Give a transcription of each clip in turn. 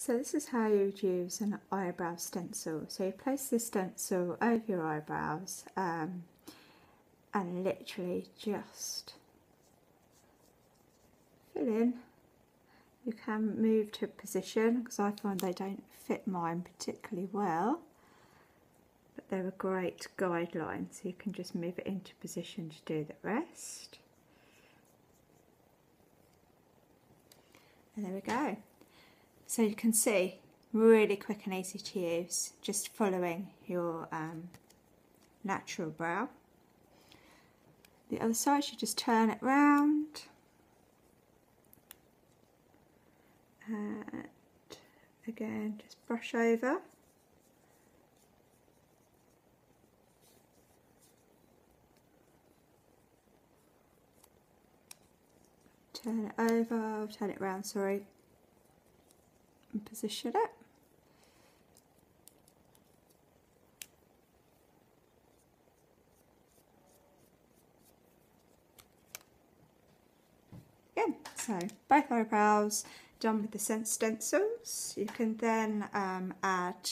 So this is how you would use an eyebrow stencil. So you place the stencil over your eyebrows um, and literally just fill in. You can move to position because I find they don't fit mine particularly well. But they're a great guideline so you can just move it into position to do the rest. And there we go. So you can see, really quick and easy to use, just following your um, natural brow. The other side, you just turn it round. And again, just brush over. Turn it over, turn it round, sorry, and position it. Again, so both eyebrows done with the scent stencils. You can then um, add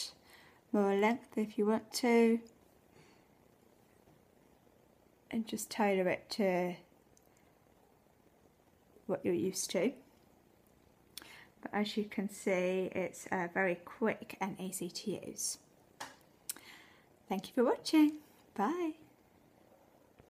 more length if you want to and just tailor it to what you're used to but as you can see it's uh, very quick and easy to use. Thank you for watching. Bye.